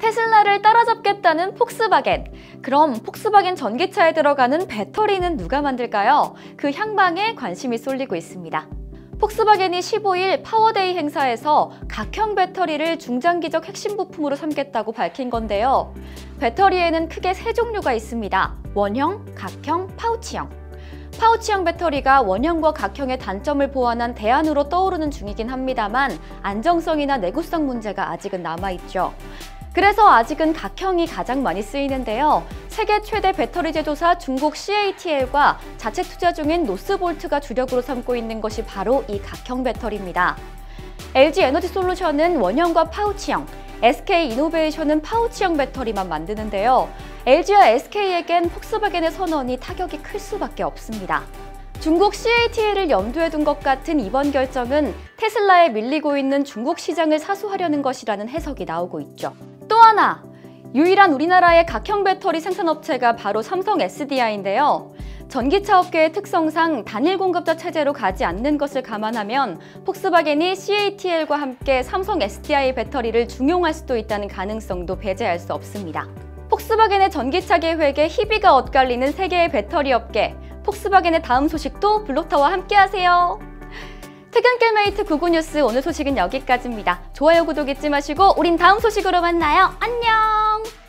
테슬라를 따라잡겠다는 폭스바겐. 그럼 폭스바겐 전기차에 들어가는 배터리는 누가 만들까요? 그 향방에 관심이 쏠리고 있습니다. 폭스바겐이 15일 Power Day 행사에서 각형 배터리를 중장기적 핵심 부품으로 삼겠다고 밝힌 건데요. 배터리에는 크게 세 종류가 있습니다. 원형, 각형, 파우치형. 파우치형 배터리가 원형과 각형의 단점을 보완한 대안으로 떠오르는 중이긴 합니다만 안정성이나 내구성 문제가 아직은 남아있죠. 그래서 아직은 각형이 가장 많이 쓰이는데요. 세계 최대 배터리 제조사 중국 CATL과 자체 투자 중인 노스볼트가 주력으로 삼고 있는 것이 바로 이 각형 배터리입니다. LG 에너지 솔루션은 원형과 파우치형, SK 이노베이션은 파우치형 배터리만 만드는데요. LG와 SK에겐 폭스바겐의 선언이 타격이 클 수밖에 없습니다. 중국 CATL을 염두에 둔 것 같은 이번 결정은 테슬라에 밀리고 있는 중국 시장을 사수하려는 것이라는 해석이 나오고 있죠. 또 하나, 유일한 우리나라의 각형 배터리 생산업체가 바로 삼성 SDI인데요. 전기차 업계의 특성상 단일 공급자 체제로 가지 않는 것을 감안하면 폭스바겐이 CATL과 함께 삼성 SDI 배터리를 중용할 수도 있다는 가능성도 배제할 수 없습니다. 폭스바겐의 전기차 계획에 희비가 엇갈리는 세계의 배터리 업계, 폭스바겐의 다음 소식도 블로터와 함께하세요. 퇴근길 mate 구구뉴스 오늘 소식은 여기까지입니다. 좋아요, 구독 잊지 마시고 우린 다음 소식으로 만나요. 안녕!